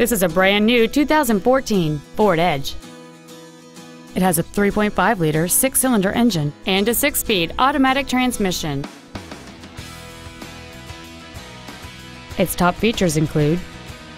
This is a brand new 2014 Ford Edge. It has a 3.5 liter six cylinder engine and a six speed automatic transmission. Its top features include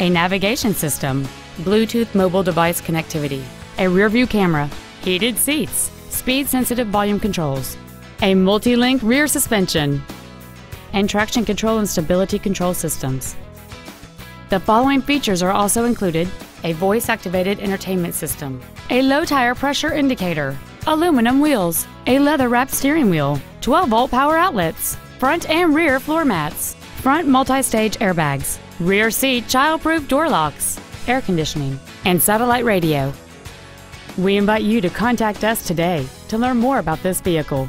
a navigation system, Bluetooth mobile device connectivity, a rear view camera, heated seats, speed sensitive volume controls, a multi link rear suspension, and traction control and stability control systems. The following features are also included a voice activated entertainment system, a low tire pressure indicator, aluminum wheels, a leather wrapped steering wheel, 12 volt power outlets, front and rear floor mats, front multi stage airbags, rear seat child proof door locks, air conditioning, and satellite radio. We invite you to contact us today to learn more about this vehicle.